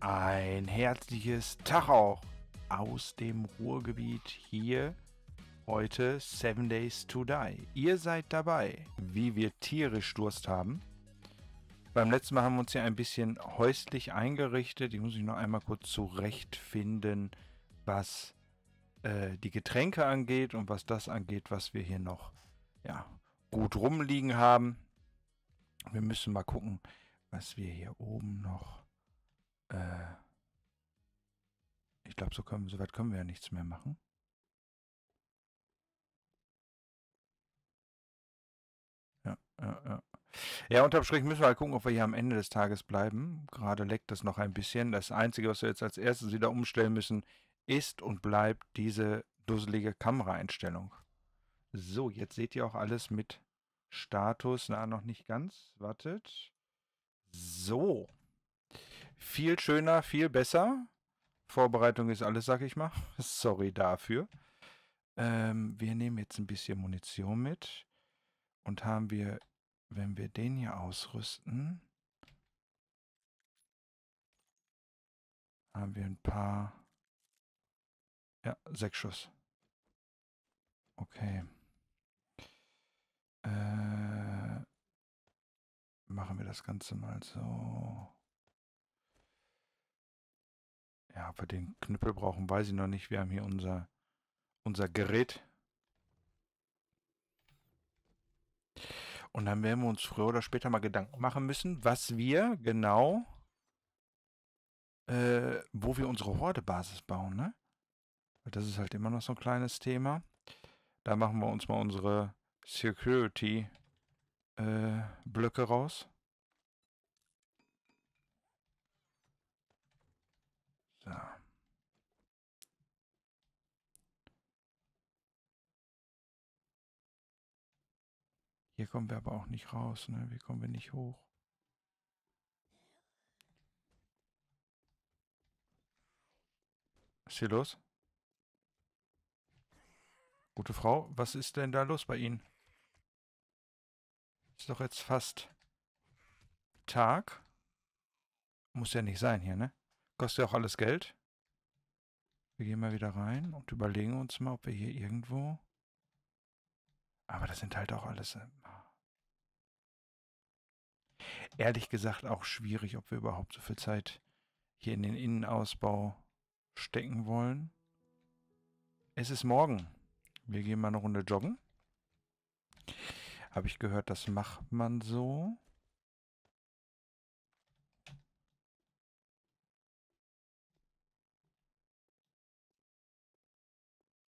Ein herzliches Tag auch aus dem Ruhrgebiet hier heute Seven Days to Die. Ihr seid dabei, wie wir tierisch Durst haben. Beim letzten Mal haben wir uns ja ein bisschen häuslich eingerichtet. Ich muss mich noch einmal kurz zurechtfinden, was äh, die Getränke angeht und was das angeht, was wir hier noch ja, gut rumliegen haben. Wir müssen mal gucken, was wir hier oben noch. Äh ich glaube, so, so weit können wir ja nichts mehr machen. Ja, ja, ja. Ja, unterm Strich müssen wir halt gucken, ob wir hier am Ende des Tages bleiben. Gerade leckt das noch ein bisschen. Das Einzige, was wir jetzt als erstes wieder umstellen müssen, ist und bleibt diese dusselige Kameraeinstellung. So, jetzt seht ihr auch alles mit Status. Na, noch nicht ganz. Wartet. So. Viel schöner, viel besser. Vorbereitung ist alles, sag ich mal. Sorry dafür. Ähm, wir nehmen jetzt ein bisschen Munition mit. Und haben wir, wenn wir den hier ausrüsten, haben wir ein paar ja, sechs Schuss. Okay. Äh, machen wir das Ganze mal so. Ja, ob wir den Knüppel brauchen, weiß ich noch nicht. Wir haben hier unser, unser Gerät. Und dann werden wir uns früher oder später mal Gedanken machen müssen, was wir genau, äh, wo wir unsere Horde-Basis bauen, ne? Das ist halt immer noch so ein kleines Thema. Da machen wir uns mal unsere Security äh, raus. So. Hier kommen wir aber auch nicht raus, ne? Hier kommen wir nicht hoch. Was ist hier los? Gute Frau, was ist denn da los bei Ihnen? Ist doch jetzt fast Tag. Muss ja nicht sein hier, ne? Kostet ja auch alles Geld. Wir gehen mal wieder rein und überlegen uns mal, ob wir hier irgendwo... Aber das sind halt auch alles... Äh, ehrlich gesagt auch schwierig, ob wir überhaupt so viel Zeit hier in den Innenausbau stecken wollen. Es ist morgen. Wir gehen mal eine Runde joggen. Habe ich gehört, das macht man so.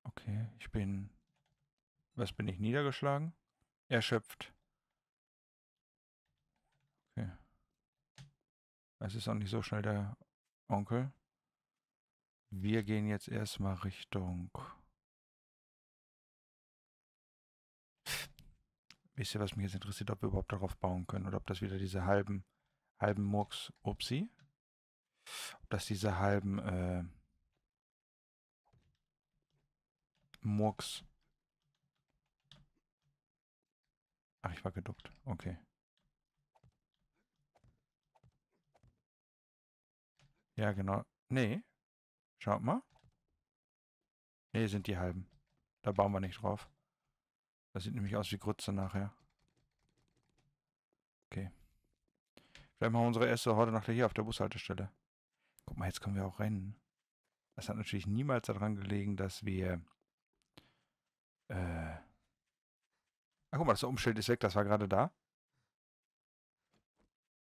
Okay, ich bin... Was bin ich niedergeschlagen? Erschöpft. Okay. Es ist auch nicht so schnell der Onkel. Wir gehen jetzt erstmal Richtung... Wisst ihr, was mich jetzt interessiert, ob wir überhaupt darauf bauen können oder ob das wieder diese halben, halben Murks, upsi, ob das diese halben äh, Murks, ach, ich war geduckt, okay. Ja, genau, nee, schaut mal. Nee, sind die halben. Da bauen wir nicht drauf. Das sieht nämlich aus wie Grütze nachher. Okay. Vielleicht machen wir unsere erste Horde nachher hier auf der Bushaltestelle. Guck mal, jetzt können wir auch rennen. Das hat natürlich niemals daran gelegen, dass wir... Äh... Ach, guck mal, das Umschild ist weg. Das war gerade da.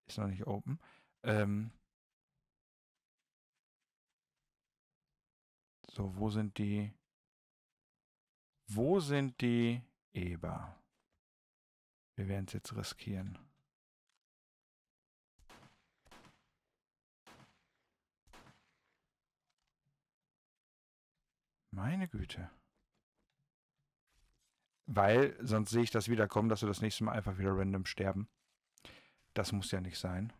Ist noch nicht open. Ähm... So, wo sind die... Wo sind die Eber. Wir werden es jetzt riskieren. Meine Güte. Weil sonst sehe ich das wieder kommen, dass wir das nächste Mal einfach wieder random sterben. Das muss ja nicht sein.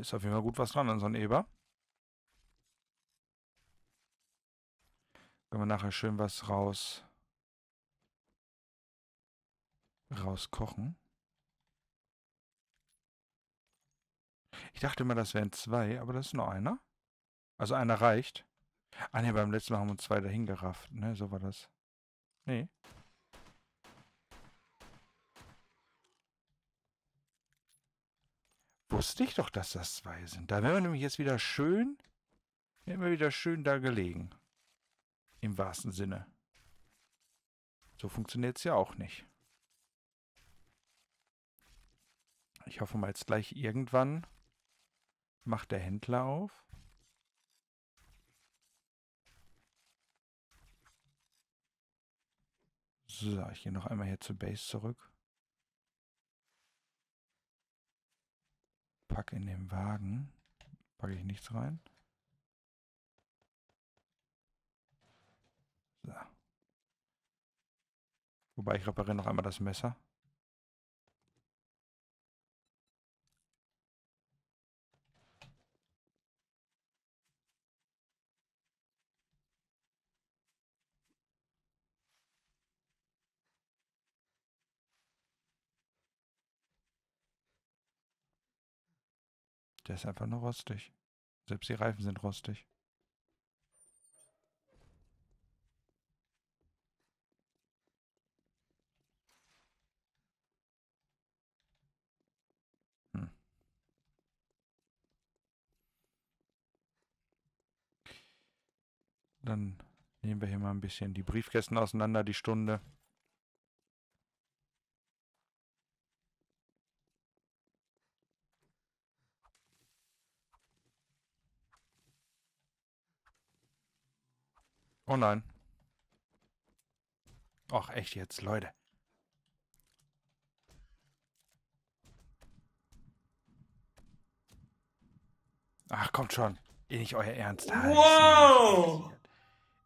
ist auf jeden Fall gut was dran an so einem Eber. Können wir nachher schön was raus rauskochen. Ich dachte immer, das wären zwei, aber das ist nur einer. Also einer reicht. Ah ne, beim letzten Mal haben wir uns zwei dahin gerafft, ne? So war das. Nee. Wusste ich doch, dass das zwei sind. Da wären wir nämlich jetzt wieder schön, wären wir wieder schön da gelegen. Im wahrsten Sinne. So funktioniert es ja auch nicht. Ich hoffe mal jetzt gleich irgendwann macht der Händler auf. So, ich gehe noch einmal hier zur Base zurück. Packe in den Wagen. Packe ich nichts rein. So. Wobei ich repariere noch einmal das Messer. Der ist einfach nur rostig. Selbst die Reifen sind rostig. Dann nehmen wir hier mal ein bisschen die Briefkästen auseinander, die Stunde. Oh nein. Ach, echt jetzt, Leute. Ach, kommt schon. Nicht euer Ernst. Wow!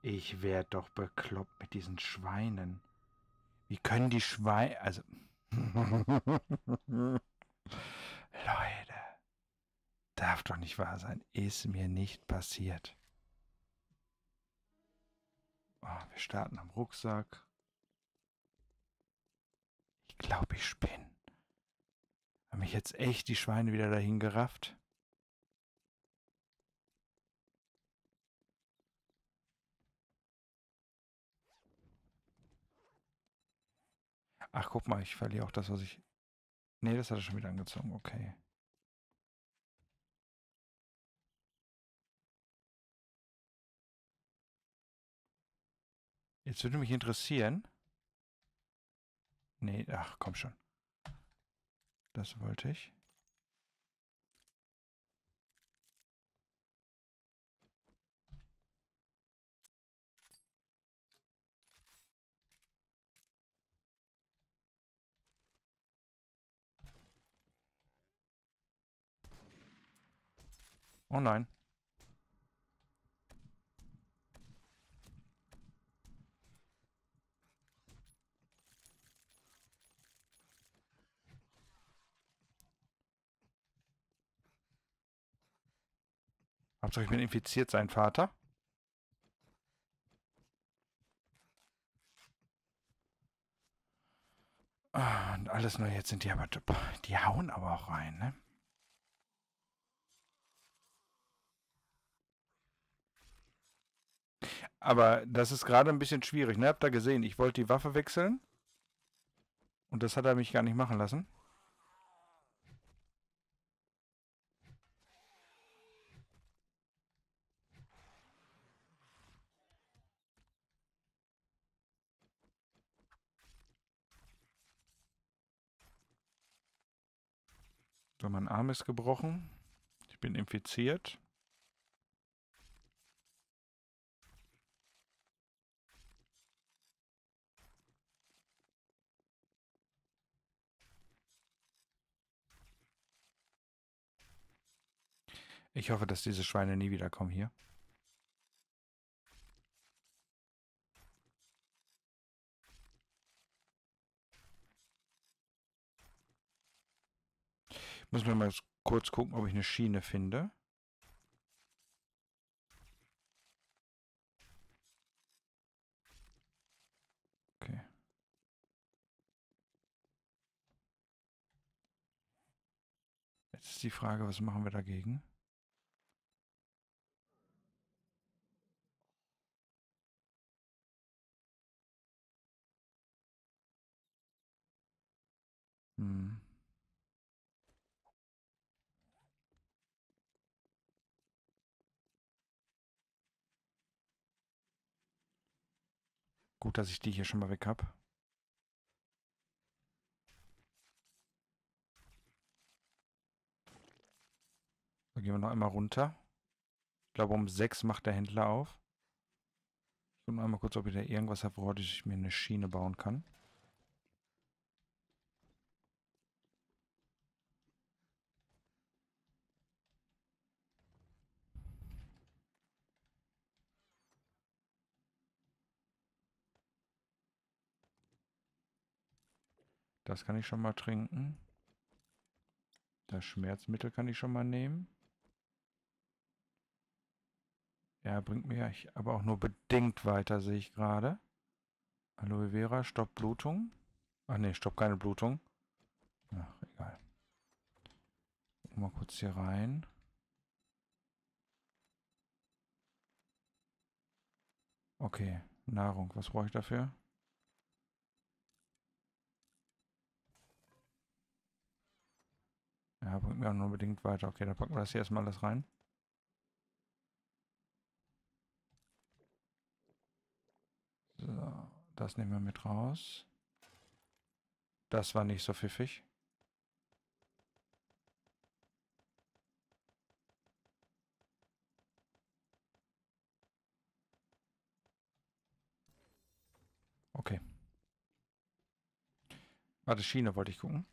Ich werde doch bekloppt mit diesen Schweinen. Wie können die Schweine... Also... Leute. Darf doch nicht wahr sein. Ist mir nicht passiert. Oh, wir starten am Rucksack. Ich glaube, ich spinne. Haben mich jetzt echt die Schweine wieder dahin gerafft? Ach, guck mal, ich verliere auch das, was ich... Nee, das hat er schon wieder angezogen. Okay. Jetzt würde mich interessieren. Nee, ach, komm schon. Das wollte ich. Oh nein. Hauptsache ich bin infiziert, sein Vater. Ah, und alles nur jetzt sind die aber, die hauen aber auch rein, ne? Aber das ist gerade ein bisschen schwierig, ne? Habt ihr gesehen, ich wollte die Waffe wechseln. Und das hat er mich gar nicht machen lassen. So, mein Arm ist gebrochen. Ich bin infiziert. Ich hoffe, dass diese Schweine nie wiederkommen hier. Muss mir mal kurz gucken, ob ich eine Schiene finde. Okay. Jetzt ist die Frage, was machen wir dagegen? Hm. Gut, dass ich die hier schon mal weg habe. Da gehen wir noch einmal runter. Ich glaube, um 6 macht der Händler auf. Ich gucke noch einmal kurz, ob ich da irgendwas habe, woraus ich mir eine Schiene bauen kann. Das kann ich schon mal trinken. Das Schmerzmittel kann ich schon mal nehmen. Ja, bringt mir aber auch nur bedingt weiter, sehe ich gerade. Aloe Vera, Stopp Blutung. Ach ne, Stopp keine Blutung. Ach, egal. Mal kurz hier rein. Okay, Nahrung. Was brauche ich dafür? Ja, bringt mir auch nur bedingt weiter. Okay, dann packen wir das hier erstmal alles rein. So, das nehmen wir mit raus. Das war nicht so pfiffig. Okay. Warte, Schiene wollte ich gucken.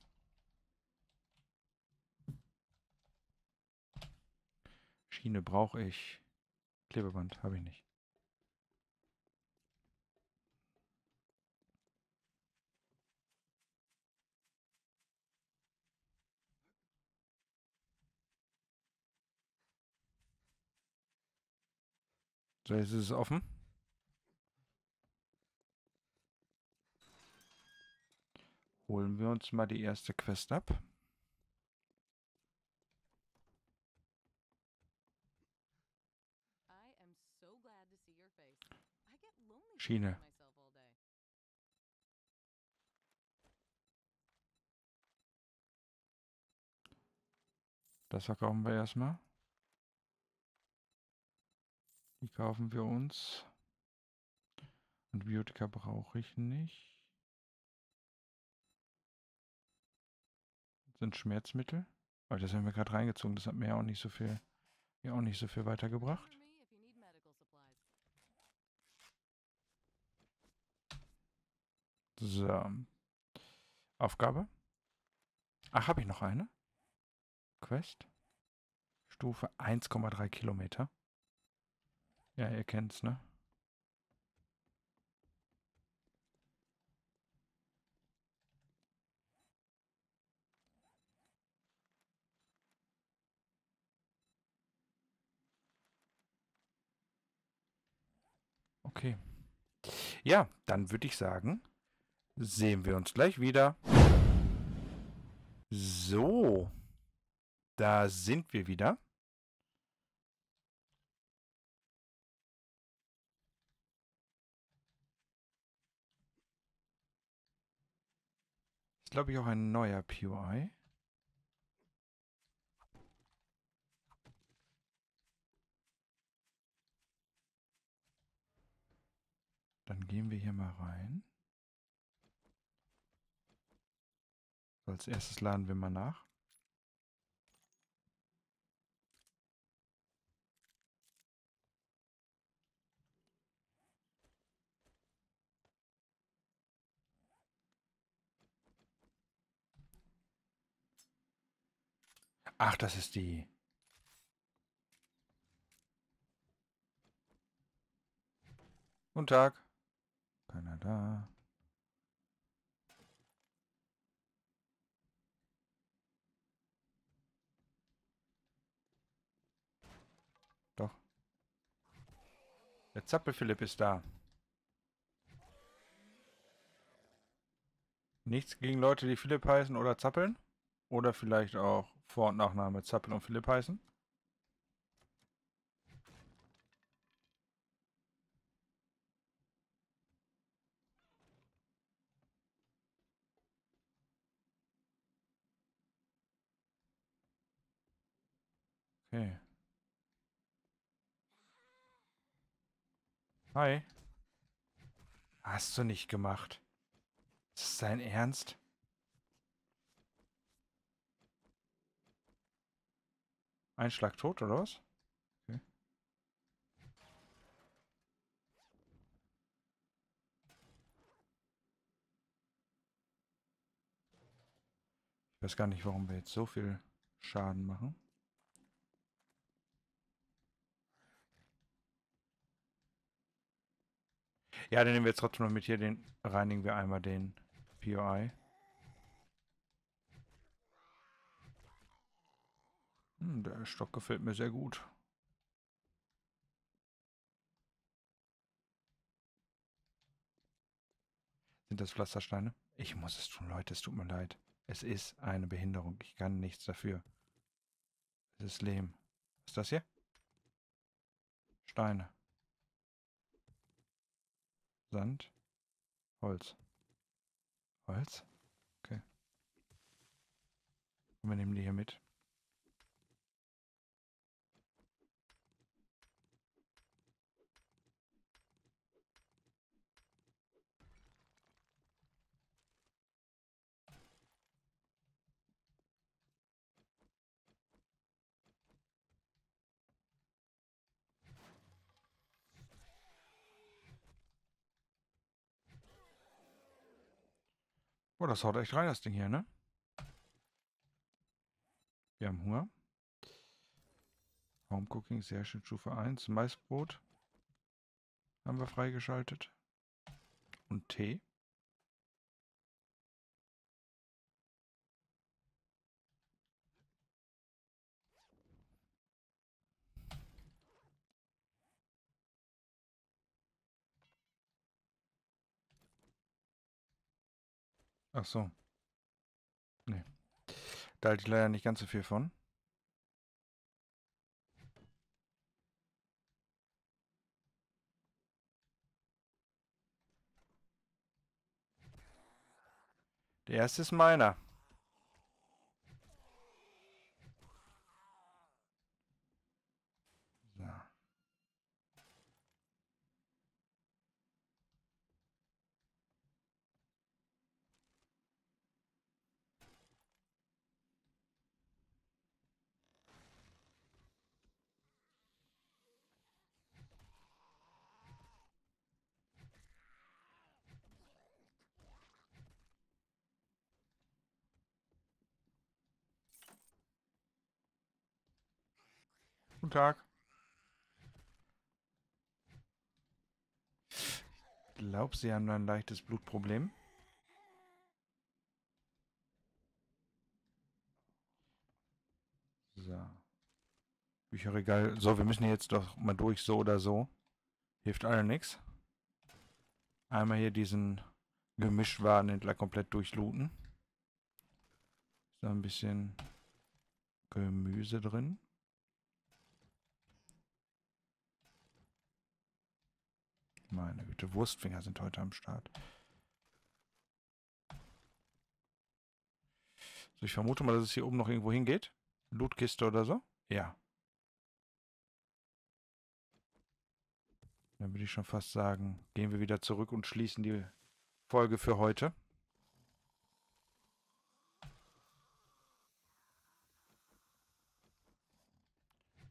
Schiene brauche ich. Klebeband habe ich nicht. So, jetzt ist es offen. Holen wir uns mal die erste Quest ab. Schiene. Das verkaufen wir erstmal. Die kaufen wir uns. Antibiotika brauche ich nicht. Das sind Schmerzmittel. Aber das haben wir gerade reingezogen. Das hat mir auch nicht so viel, ja auch nicht so viel weitergebracht. So. Aufgabe. Ach, habe ich noch eine? Quest. Stufe 1,3 Kilometer. Ja, ihr kennt's, ne? Okay. Ja, dann würde ich sagen, sehen wir uns gleich wieder. So, da sind wir wieder. Ist, glaube ich, auch ein neuer PUI. Dann gehen wir hier mal rein. Als erstes laden wir mal nach. Ach, das ist die. Guten Tag. Keiner da. Der Zappel-Philipp ist da. Nichts gegen Leute, die Philipp heißen oder zappeln? Oder vielleicht auch Vor- und Nachname Zappel und Philipp heißen? Okay. Hi. Hast du nicht gemacht. Ist das dein Ernst? Ein Schlag tot, oder was? Okay. Ich weiß gar nicht, warum wir jetzt so viel Schaden machen. Ja, dann nehmen wir jetzt trotzdem noch mit hier, den reinigen wir einmal den POI. Hm, der Stock gefällt mir sehr gut. Sind das Pflastersteine? Ich muss es tun, Leute, es tut mir leid. Es ist eine Behinderung. Ich kann nichts dafür. Es ist Lehm. Was ist das hier? Steine. Sand. Holz. Holz? Okay. Und wir nehmen die hier mit. Oh, das haut echt rein, das Ding hier, ne? Wir haben Hunger. Home Cooking, sehr schön, Stufe 1. Maisbrot haben wir freigeschaltet. Und Tee. Ach so. Nee. Da halte ich leider nicht ganz so viel von. Der erste ist meiner. Guten Tag. Glaube, Sie haben da ein leichtes Blutproblem. So. Bücherregal. So, wir müssen jetzt doch mal durch, so oder so. Hilft alle nichts. Einmal hier diesen Gemischtwarenhändler komplett durchlooten. Ist da ein bisschen Gemüse drin. Meine Güte, Wurstfinger sind heute am Start. So, ich vermute mal, dass es hier oben noch irgendwo hingeht. Lootkiste oder so? Ja. Dann würde ich schon fast sagen, gehen wir wieder zurück und schließen die Folge für heute.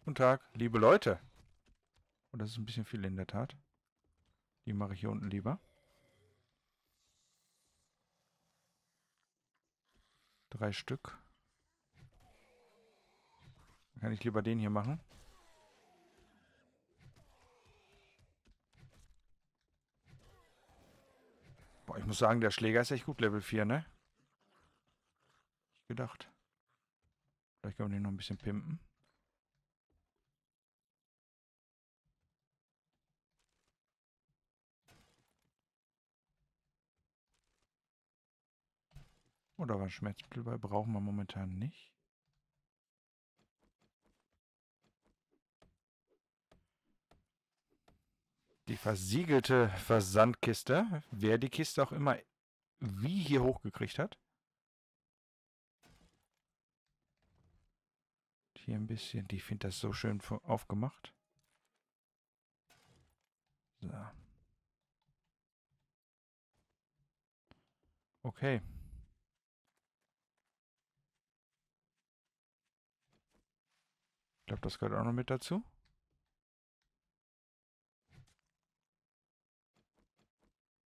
Guten Tag, liebe Leute. Und das ist ein bisschen viel in der Tat. Die mache ich hier unten lieber. Drei Stück. Dann kann ich lieber den hier machen. Boah, ich muss sagen, der Schläger ist echt gut, Level 4, ne? Ich gedacht. Vielleicht können wir den noch ein bisschen pimpen. Oder was Schmerzmittel bei brauchen wir momentan nicht. Die versiegelte Versandkiste. Wer die Kiste auch immer wie hier hochgekriegt hat. Hier ein bisschen. Die finde das so schön aufgemacht. So. Okay. Ich glaube, das gehört auch noch mit dazu.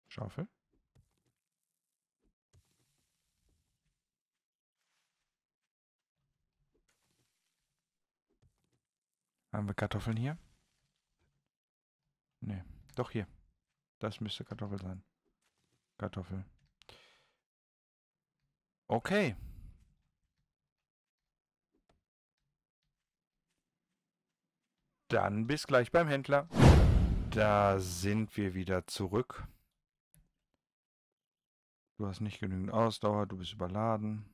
Schaufel. Haben wir Kartoffeln hier? Nee, doch hier. Das müsste Kartoffel sein. Kartoffel. Okay. Dann bis gleich beim Händler. Da sind wir wieder zurück. Du hast nicht genügend Ausdauer, du bist überladen.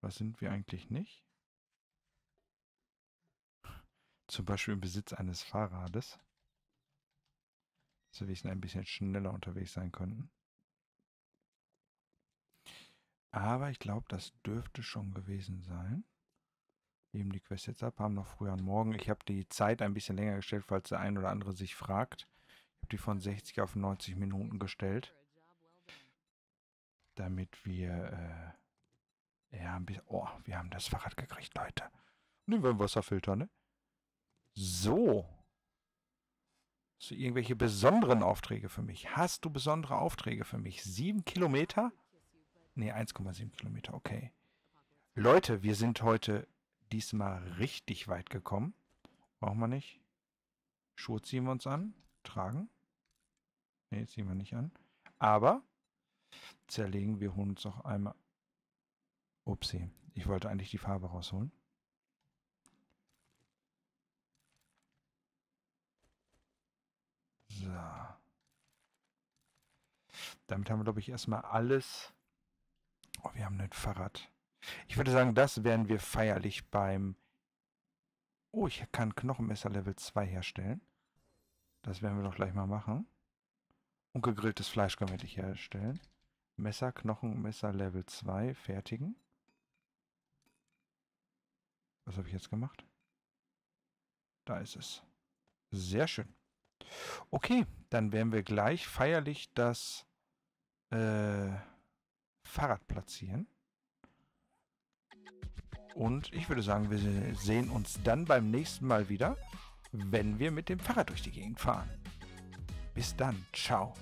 Was sind wir eigentlich nicht? Zum Beispiel im Besitz eines Fahrrades. Dass wir wenigstens ein bisschen schneller unterwegs sein könnten. Aber ich glaube, das dürfte schon gewesen sein. Geben die Quest jetzt ab, haben noch früher an morgen. Ich habe die Zeit ein bisschen länger gestellt, falls der ein oder andere sich fragt. Ich habe die von 60 auf 90 Minuten gestellt. Damit wir, äh, ja, ein bisschen, oh, wir haben das Fahrrad gekriegt, Leute. Nehmen wir einen Wasserfilter, ne? So. So irgendwelche besonderen Aufträge für mich. Hast du besondere Aufträge für mich? Sieben Kilometer? Ne, 1,7 Kilometer, okay. Leute, wir sind heute diesmal richtig weit gekommen. Brauchen wir nicht. Schuhe ziehen wir uns an. Tragen. Ne, ziehen wir nicht an. Aber zerlegen wir holen uns noch einmal. Upsi. Ich wollte eigentlich die Farbe rausholen. So. Damit haben wir, glaube ich, erstmal alles Oh, wir haben ein Fahrrad. Ich würde sagen, das werden wir feierlich beim... Oh, ich kann Knochenmesser Level 2 herstellen. Das werden wir doch gleich mal machen. Und gegrilltes Fleisch können wir nicht herstellen. Messer, Knochenmesser Level 2 fertigen. Was habe ich jetzt gemacht? Da ist es. Sehr schön. Okay, dann werden wir gleich feierlich das... Äh, Fahrrad platzieren. Und ich würde sagen, wir sehen uns dann beim nächsten Mal wieder, wenn wir mit dem Fahrrad durch die Gegend fahren. Bis dann. Ciao.